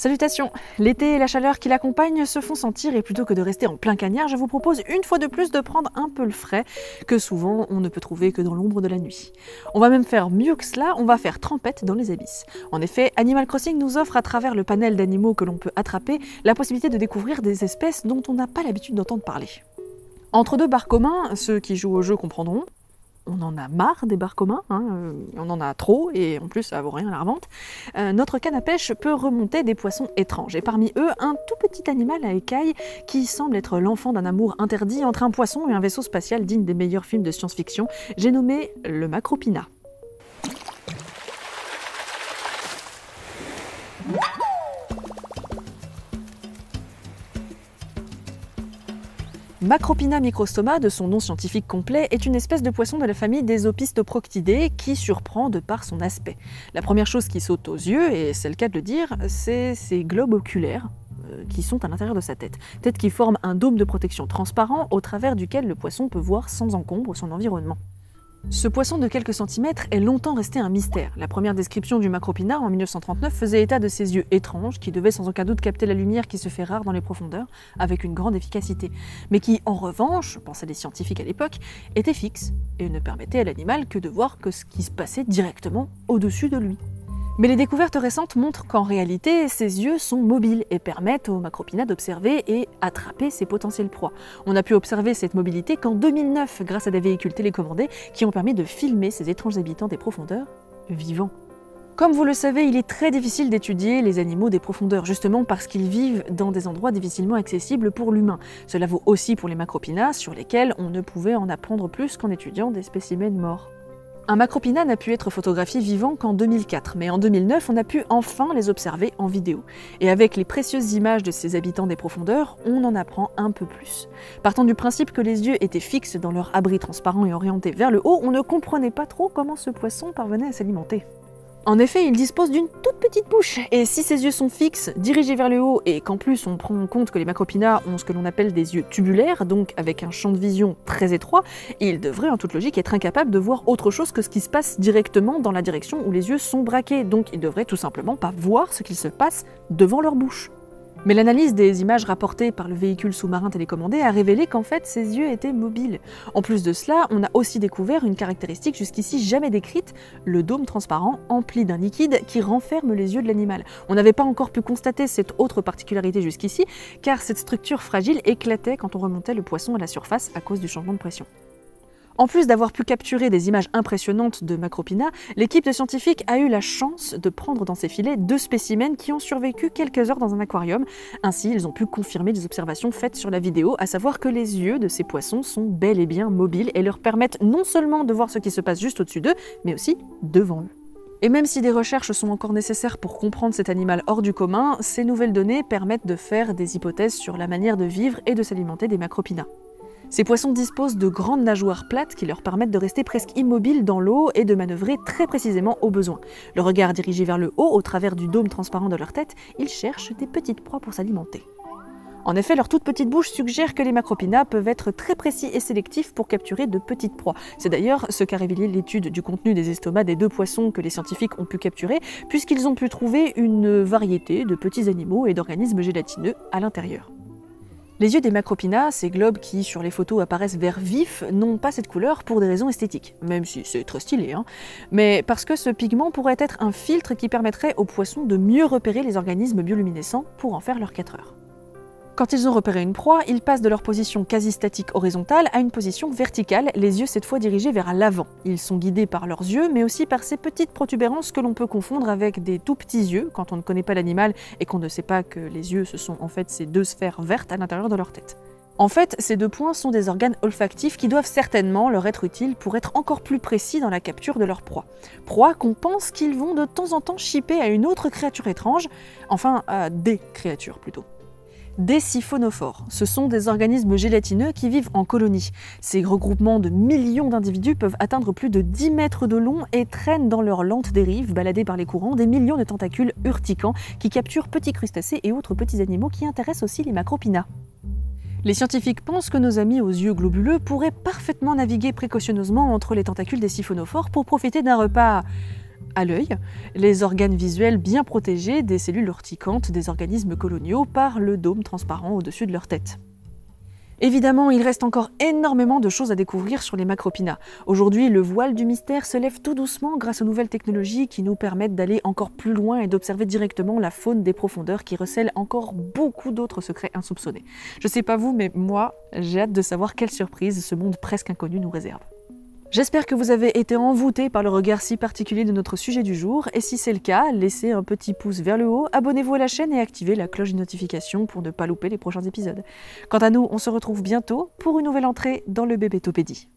Salutations L'été et la chaleur qui l'accompagnent se font sentir et plutôt que de rester en plein cagnard, je vous propose une fois de plus de prendre un peu le frais que souvent on ne peut trouver que dans l'ombre de la nuit. On va même faire mieux que cela, on va faire trempette dans les abysses. En effet, Animal Crossing nous offre à travers le panel d'animaux que l'on peut attraper la possibilité de découvrir des espèces dont on n'a pas l'habitude d'entendre parler. Entre deux bars communs, ceux qui jouent au jeu comprendront, on en a marre des bars communs, hein, euh, on en a trop et en plus ça vaut rien à la revente. Euh, notre canne à pêche peut remonter des poissons étranges et parmi eux un tout petit animal à écailles qui semble être l'enfant d'un amour interdit entre un poisson et un vaisseau spatial digne des meilleurs films de science-fiction. J'ai nommé le Macropina. Macropina microstoma, de son nom scientifique complet, est une espèce de poisson de la famille des opistoproctidés qui surprend de par son aspect. La première chose qui saute aux yeux, et c'est le cas de le dire, c'est ses globes oculaires euh, qui sont à l'intérieur de sa tête. Tête qui forme un dôme de protection transparent au travers duquel le poisson peut voir sans encombre son environnement. Ce poisson de quelques centimètres est longtemps resté un mystère. La première description du Macropina en 1939 faisait état de ses yeux étranges qui devaient sans aucun doute capter la lumière qui se fait rare dans les profondeurs avec une grande efficacité, mais qui en revanche, pensaient les scientifiques à l'époque, étaient fixes et ne permettaient à l'animal que de voir ce qui se passait directement au-dessus de lui. Mais les découvertes récentes montrent qu'en réalité, ses yeux sont mobiles et permettent au Macropina d'observer et attraper ses potentielles proies. On a pu observer cette mobilité qu'en 2009 grâce à des véhicules télécommandés qui ont permis de filmer ces étranges habitants des profondeurs vivants. Comme vous le savez, il est très difficile d'étudier les animaux des profondeurs, justement parce qu'ils vivent dans des endroits difficilement accessibles pour l'humain. Cela vaut aussi pour les macropinas, sur lesquels on ne pouvait en apprendre plus qu'en étudiant des spécimens morts. Un macropina n'a pu être photographié vivant qu'en 2004, mais en 2009, on a pu enfin les observer en vidéo. Et avec les précieuses images de ces habitants des profondeurs, on en apprend un peu plus. Partant du principe que les yeux étaient fixes dans leur abri transparent et orientés vers le haut, on ne comprenait pas trop comment ce poisson parvenait à s'alimenter. En effet, il dispose d'une toute petite bouche, et si ses yeux sont fixes, dirigés vers le haut, et qu'en plus on prend en compte que les macropinas ont ce que l'on appelle des yeux tubulaires, donc avec un champ de vision très étroit, il devrait en toute logique être incapable de voir autre chose que ce qui se passe directement dans la direction où les yeux sont braqués, donc ils devraient tout simplement pas voir ce qu'il se passe devant leur bouche. Mais l'analyse des images rapportées par le véhicule sous-marin télécommandé a révélé qu'en fait ses yeux étaient mobiles. En plus de cela, on a aussi découvert une caractéristique jusqu'ici jamais décrite, le dôme transparent empli d'un liquide qui renferme les yeux de l'animal. On n'avait pas encore pu constater cette autre particularité jusqu'ici, car cette structure fragile éclatait quand on remontait le poisson à la surface à cause du changement de pression. En plus d'avoir pu capturer des images impressionnantes de Macropina, l'équipe de scientifiques a eu la chance de prendre dans ses filets deux spécimens qui ont survécu quelques heures dans un aquarium. Ainsi, ils ont pu confirmer des observations faites sur la vidéo, à savoir que les yeux de ces poissons sont bel et bien mobiles et leur permettent non seulement de voir ce qui se passe juste au-dessus d'eux, mais aussi devant eux. Et même si des recherches sont encore nécessaires pour comprendre cet animal hors du commun, ces nouvelles données permettent de faire des hypothèses sur la manière de vivre et de s'alimenter des macropinas. Ces poissons disposent de grandes nageoires plates qui leur permettent de rester presque immobiles dans l'eau et de manœuvrer très précisément au besoin. Le regard dirigé vers le haut, au travers du dôme transparent de leur tête, ils cherchent des petites proies pour s'alimenter. En effet, leur toute petite bouche suggère que les macropinas peuvent être très précis et sélectifs pour capturer de petites proies. C'est d'ailleurs ce qu'a révélé l'étude du contenu des estomacs des deux poissons que les scientifiques ont pu capturer, puisqu'ils ont pu trouver une variété de petits animaux et d'organismes gélatineux à l'intérieur. Les yeux des macropinas, ces globes qui sur les photos apparaissent vert vif, n'ont pas cette couleur pour des raisons esthétiques, même si c'est très stylé, hein. mais parce que ce pigment pourrait être un filtre qui permettrait aux poissons de mieux repérer les organismes bioluminescents pour en faire leurs 4 heures. Quand ils ont repéré une proie, ils passent de leur position quasi statique horizontale à une position verticale, les yeux cette fois dirigés vers l'avant. Ils sont guidés par leurs yeux, mais aussi par ces petites protubérances que l'on peut confondre avec des tout petits yeux quand on ne connaît pas l'animal et qu'on ne sait pas que les yeux ce sont en fait ces deux sphères vertes à l'intérieur de leur tête. En fait, ces deux points sont des organes olfactifs qui doivent certainement leur être utiles pour être encore plus précis dans la capture de leur proie. Proie qu'on pense qu'ils vont de temps en temps chipper à une autre créature étrange, enfin à des créatures plutôt des siphonophores. Ce sont des organismes gélatineux qui vivent en colonies. Ces regroupements de millions d'individus peuvent atteindre plus de 10 mètres de long et traînent dans leur lente dérive, baladés par les courants, des millions de tentacules urticants qui capturent petits crustacés et autres petits animaux qui intéressent aussi les macropinas. Les scientifiques pensent que nos amis aux yeux globuleux pourraient parfaitement naviguer précautionneusement entre les tentacules des siphonophores pour profiter d'un repas à l'œil, les organes visuels bien protégés des cellules urticantes des organismes coloniaux par le dôme transparent au-dessus de leur tête. Évidemment, il reste encore énormément de choses à découvrir sur les macropina. Aujourd'hui, le voile du mystère se lève tout doucement grâce aux nouvelles technologies qui nous permettent d'aller encore plus loin et d'observer directement la faune des profondeurs qui recèle encore beaucoup d'autres secrets insoupçonnés. Je sais pas vous, mais moi, j'ai hâte de savoir quelle surprise ce monde presque inconnu nous réserve. J'espère que vous avez été envoûtés par le regard si particulier de notre sujet du jour, et si c'est le cas, laissez un petit pouce vers le haut, abonnez-vous à la chaîne et activez la cloche de notification pour ne pas louper les prochains épisodes. Quant à nous, on se retrouve bientôt pour une nouvelle entrée dans le Bébétopédie.